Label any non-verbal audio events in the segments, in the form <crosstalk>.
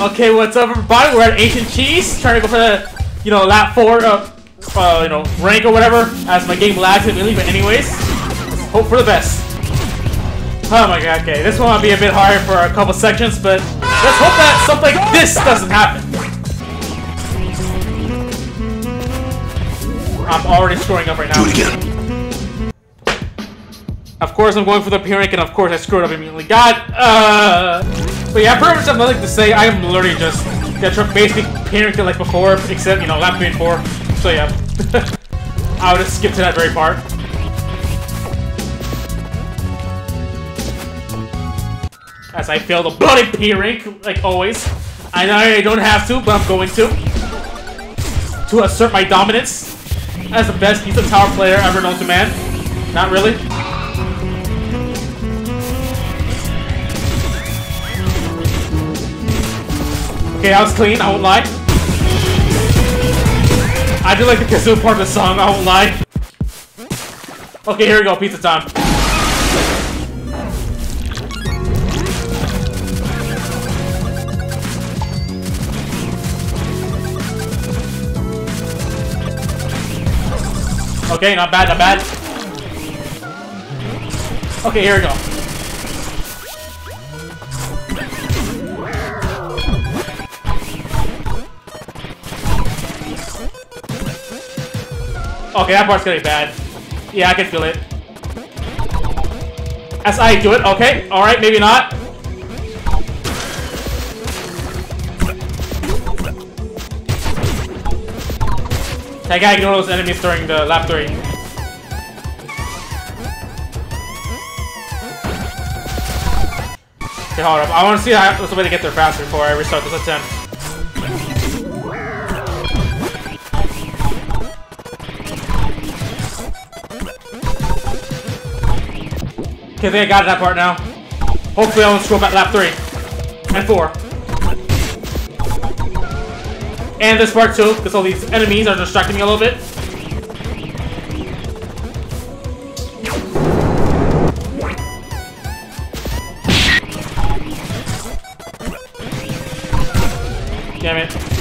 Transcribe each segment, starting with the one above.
Okay, what's up everybody? We're at Ancient Cheese, trying to go for the, you know, lap 4, uh, uh, you know, rank or whatever, as my game lags immediately, but anyways, hope for the best. Oh my god, okay, this one might be a bit hard for a couple sections, but let's hope that something like this doesn't happen. I'm already scoring up right now. Do it again. Of course, I'm going for the P rank, and of course, I screwed up immediately. God, uh. But yeah, pretty much nothing to say. I am literally just gonna basically P rank like before, except, you know, lap 3 and 4. So yeah. <laughs> I would just skip to that very part. As I fail the bloody P rank, like always. I know I don't have to, but I'm going to. To assert my dominance as the best of tower player ever known to man. Not really. Okay, I was clean, I won't lie. I do like the kazoo part of the song, I won't lie. Okay, here we go, pizza time. Okay, not bad, not bad. Okay, here we go. Okay, that part's gonna be bad. Yeah, I can feel it. As I do it, okay. Alright, maybe not. I gotta ignore those enemies during the lap 3. Okay, hold up. I wanna see how there's a way to get there faster before I restart this attempt. Okay, I got that part now. Hopefully I won't scroll back lap 3. And 4. And this part too, because all these enemies are distracting me a little bit. Damn it.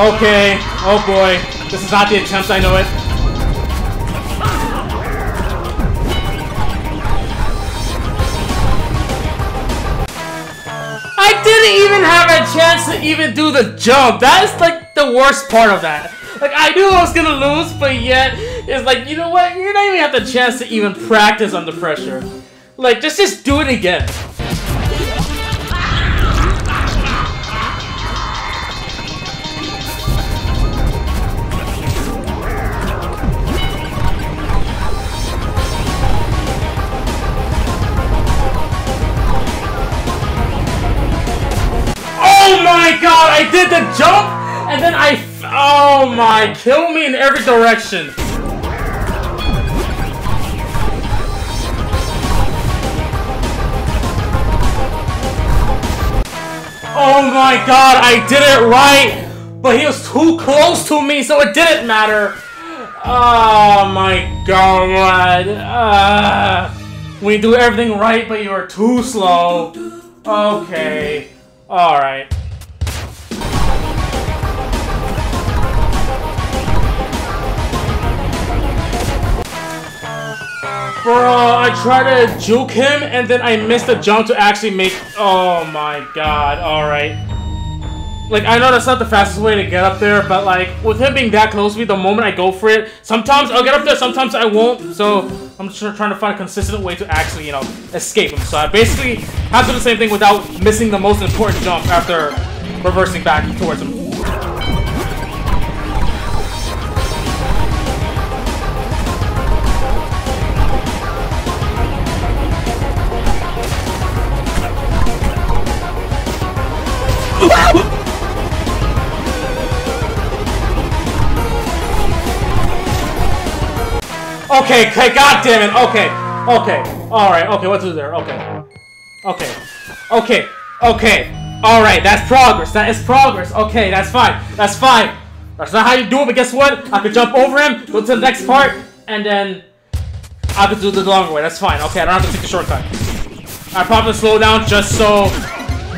Okay. Oh boy. This is not the attempt, I know it. I didn't even have a chance to even do the jump. That is like the worst part of that. Like I knew I was gonna lose, but yet it's like you know what? You're not even have the chance to even practice under pressure. Like just just do it again. I did the jump, and then I... Oh my, kill me in every direction. Oh my god, I did it right! But he was too close to me, so it didn't matter. Oh my god. Uh, we do everything right, but you are too slow. Okay. Alright. Bro, I tried to juke him, and then I missed the jump to actually make... Oh my god, alright. Like, I know that's not the fastest way to get up there, but like, with him being that close to me, the moment I go for it, sometimes I'll get up there, sometimes I won't, so I'm just trying to find a consistent way to actually, you know, escape him. So I basically have to do the same thing without missing the most important jump after reversing back towards him. Okay, okay, god damn it, okay, okay, alright, okay, what's there, okay, okay, okay, okay, alright, that's progress, that is progress, okay, that's fine, that's fine, that's not how you do it, but guess what, I could jump over him, go to the next part, and then I could do the longer way, that's fine, okay, I don't have to take the shortcut. I probably slow down just so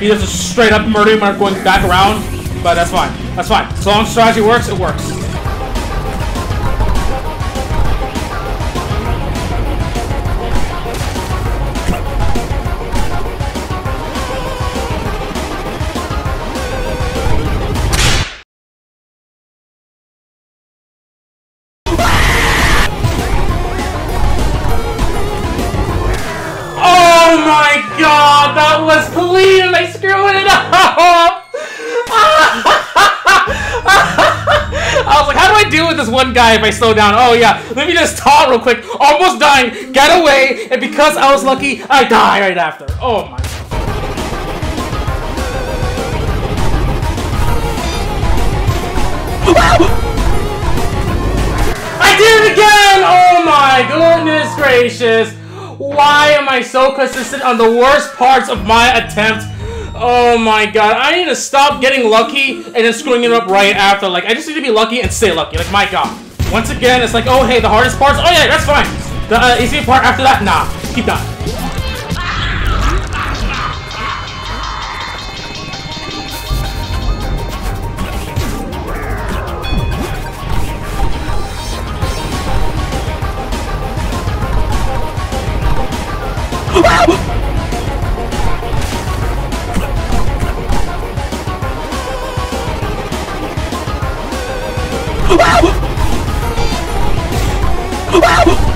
he doesn't straight up murder I'm going back around, but that's fine, that's fine, so long as strategy works, it works. One guy if I slow down? Oh yeah, let me just taunt real quick. Almost dying, get away, and because I was lucky, I die right after. Oh my I did it again! Oh my goodness gracious! Why am I so consistent on the worst parts of my attempt? Oh my god, I need to stop getting lucky and then screwing it up right after. Like, I just need to be lucky and stay lucky. Like, my god. Once again, it's like, oh hey, the hardest parts, oh yeah, that's fine. The uh, easy part after that, nah. Keep that. Hi.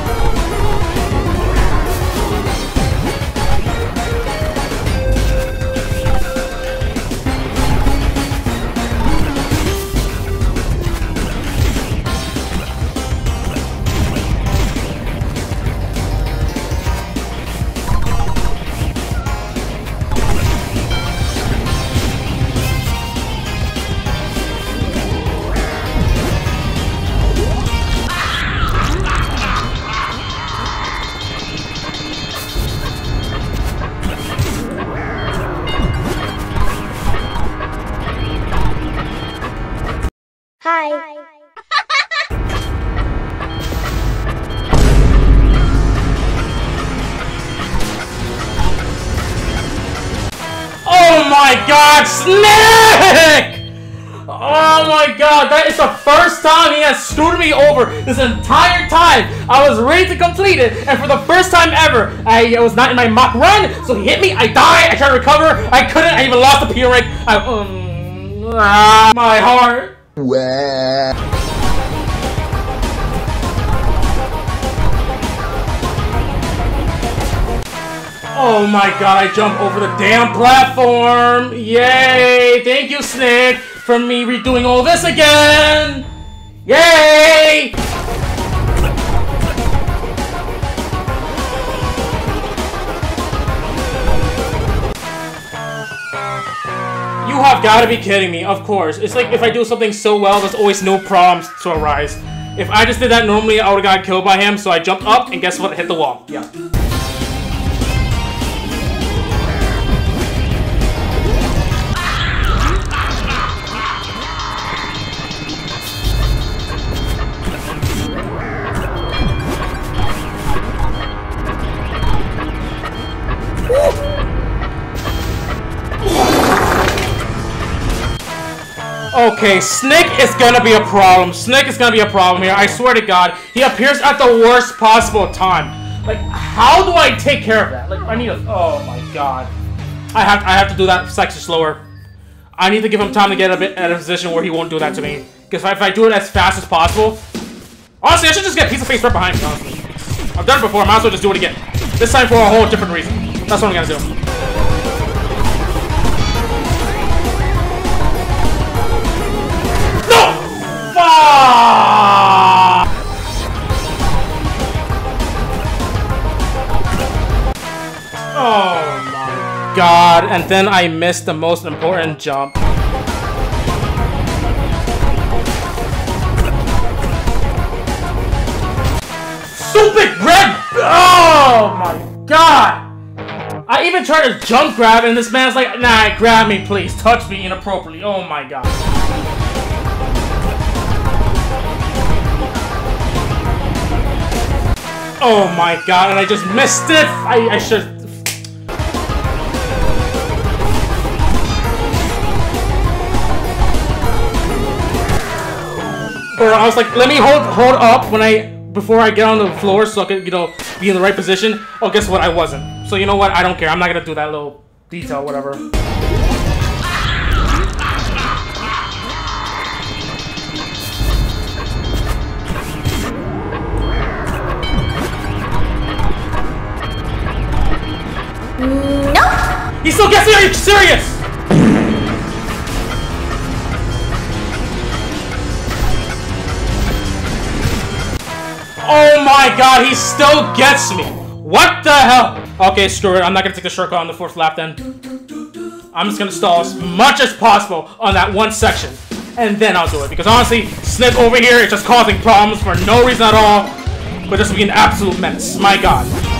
My god, Snick! Oh my god, that is the first time he has screwed me over this entire time. I was ready to complete it, and for the first time ever, I was not in my Mach run, so he hit me, I died, I tried to recover, I couldn't, I even lost the P rank. I, um, ah, my heart. Oh my god, I jumped over the damn platform! Yay! Thank you, Snick, for me redoing all this again! Yay! You have gotta be kidding me. Of course. It's like if I do something so well, there's always no problems to arise. If I just did that normally, I would've got killed by him, so I jumped up, and guess what? Hit the wall. Yeah. Okay, Snick is gonna be a problem. Snick is gonna be a problem here. I swear to God, he appears at the worst possible time. Like, how do I take care of that? Like, I need a. Oh my God, I have I have to do that section slower. I need to give him time to get a bit at a position where he won't do that to me. Because if, if I do it as fast as possible, honestly, I should just get a Pizzaface right behind me. Honestly, I've done it before. I might as well just do it again. This time for a whole different reason. That's what I'm gonna do. God, and then I missed the most important jump. Stupid red! Oh my god! I even tried to jump grab and this man's like, nah, grab me please, touch me inappropriately. Oh my god. Oh my god, and I just missed it! I, I should... Or I was like, let me hold hold up when I before I get on the floor so I can, you know, be in the right position. Oh, guess what? I wasn't. So you know what? I don't care. I'm not gonna do that little detail, whatever. Nope. He still gets me? Are you serious? Oh my god, he still gets me! What the hell? Okay, screw it. I'm not gonna take the shortcut on the fourth lap then. I'm just gonna stall as much as possible on that one section. And then I'll do it. Because honestly, Snick over here is just causing problems for no reason at all. But just be an absolute menace. My god.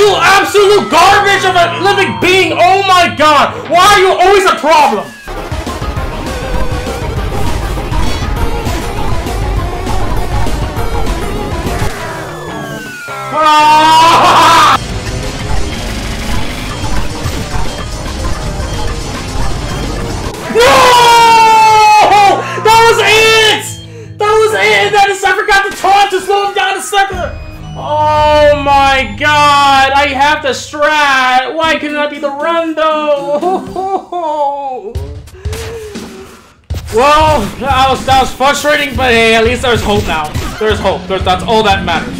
You absolute garbage of a living being! Oh my god! Why are you always a problem? <laughs> No! That was it! That was it! That is, I forgot to taunt to slow him down a second! Oh my god! I have the strat! Why couldn't be the run though? <laughs> Well, that was, that was frustrating, but hey, at least there's hope now. There's hope. There's, that's all that matters.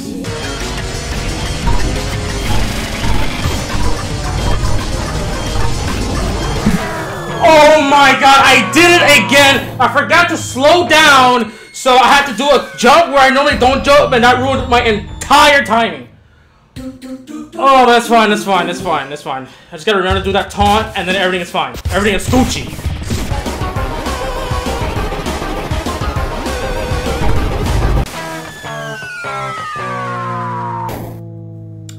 Oh my god, I did it again! I forgot to slow down, so I had to do a jump where I normally don't jump, and that ruined my entire timing. Oh, that's fine, that's fine, that's fine, that's fine. I just gotta remember to do that taunt, and then everything is fine. Everything is Gucci.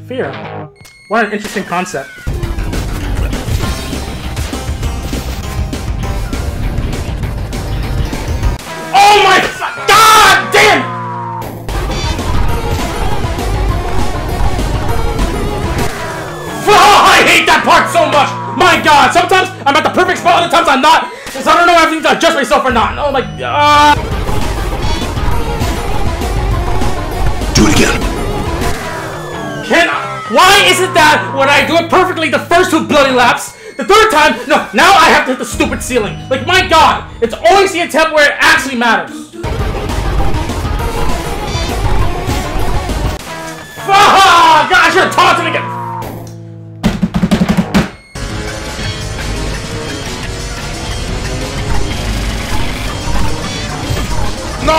Fear. What an interesting concept. My god, sometimes I'm at the perfect spot, other times I'm not. So I don't know if I need to adjust myself or not. Oh my god. Do it again. Can I? Why is it that when I do it perfectly the first two bloody laps, the third time, no, now I have to hit the stupid ceiling. Like, my god, it's always the attempt where it actually matters. Fuck! God, I should have taunted again. No.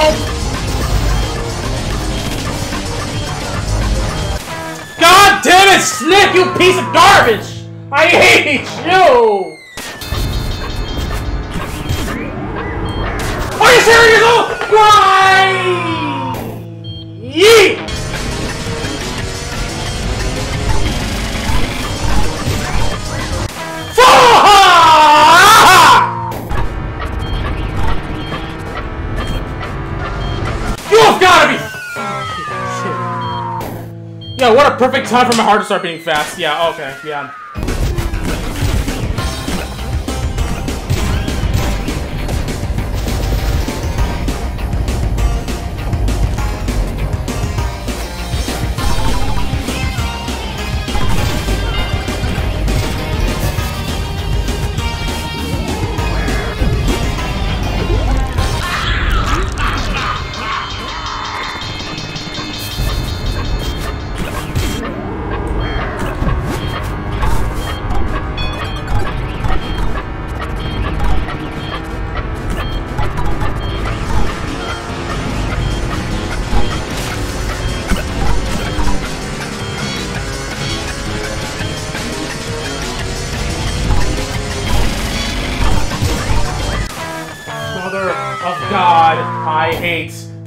God damn it, Snick, you piece of garbage! I hate you! Are you serious? Oh, why? Yeet! Yeah, what a perfect time for my heart to start beating fast. Yeah, okay, yeah.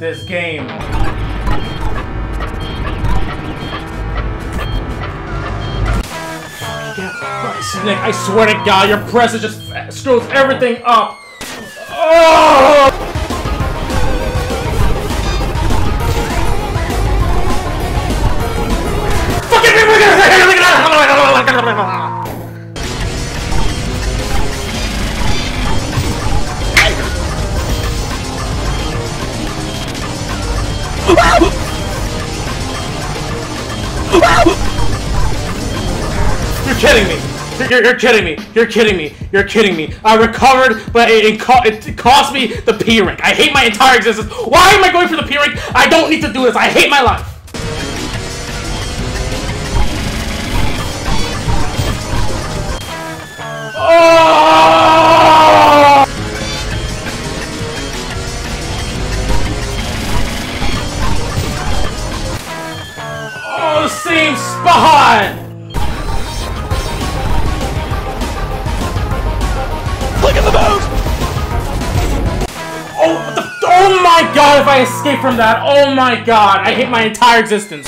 This game. Snick, I swear to God, your presence just screws everything up. Oh! You're kidding me. You're, you're, kidding me. You're kidding me. You're kidding me. I recovered, but it, it, co- it cost me the P rank. I hate my entire existence. Why am I going for the P rank? I don't need to do this. I hate my life. Oh! If I escape from that, oh my god, I hate my entire existence.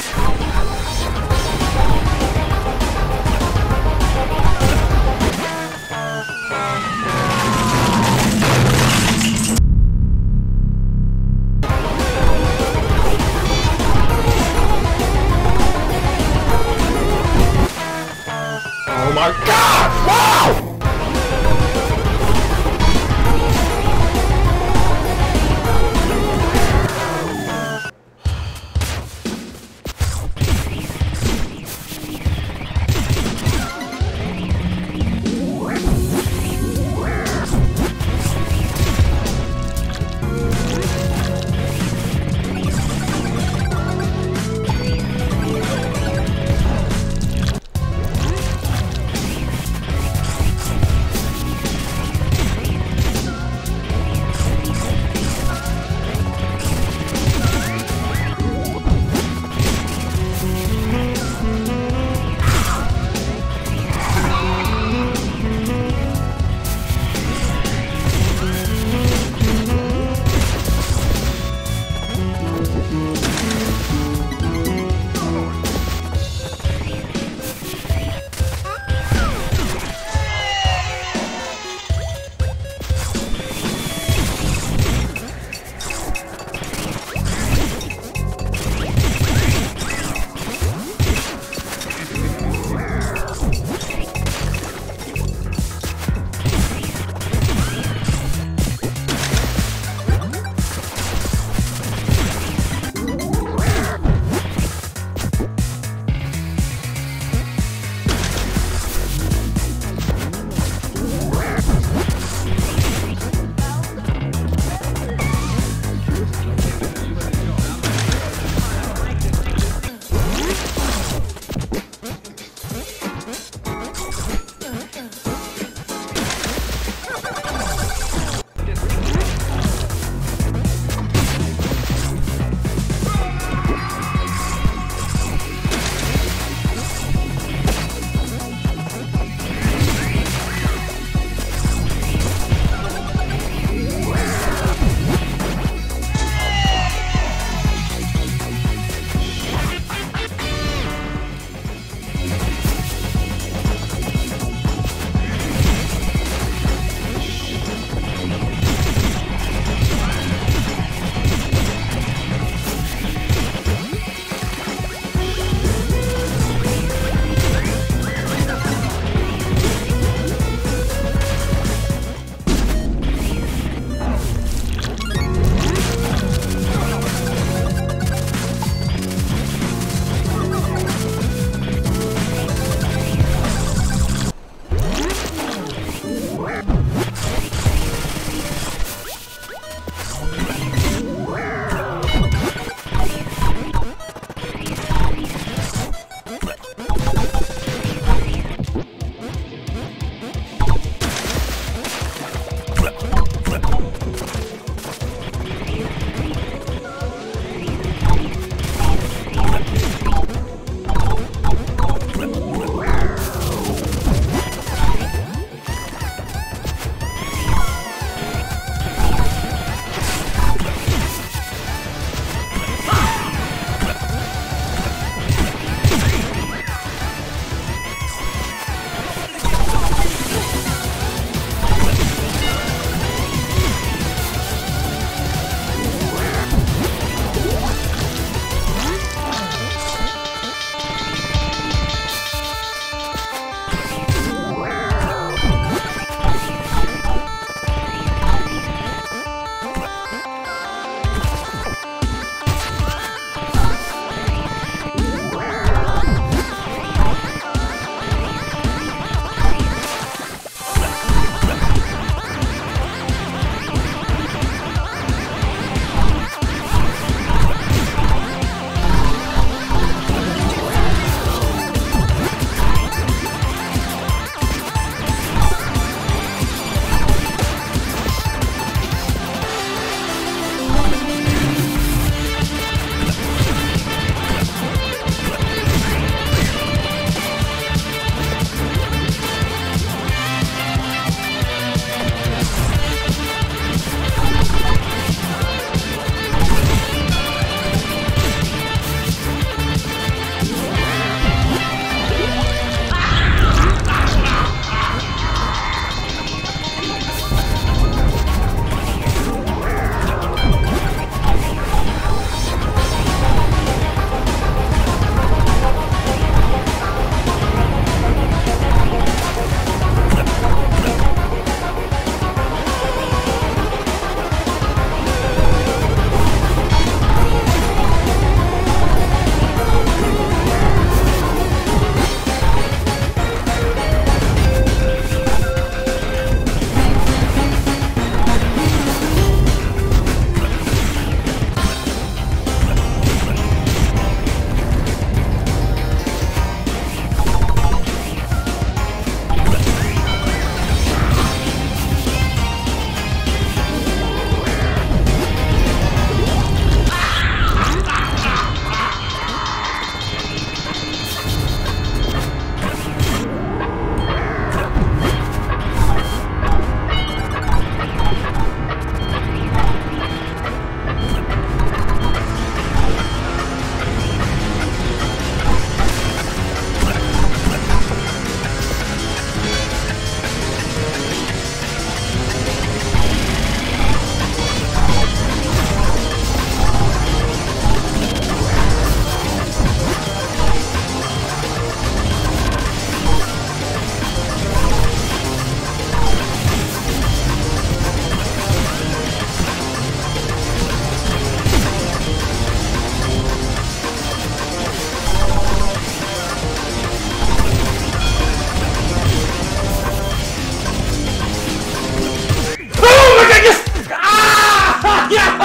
Ah! Yeah!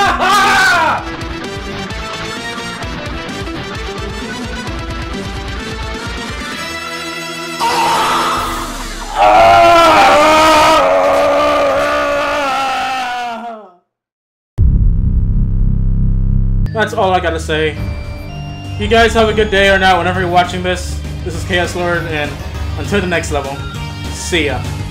That's all I gotta say. You guys have a good day or not whenever you're watching this. This is Chaos Lord, and until the next level, see ya.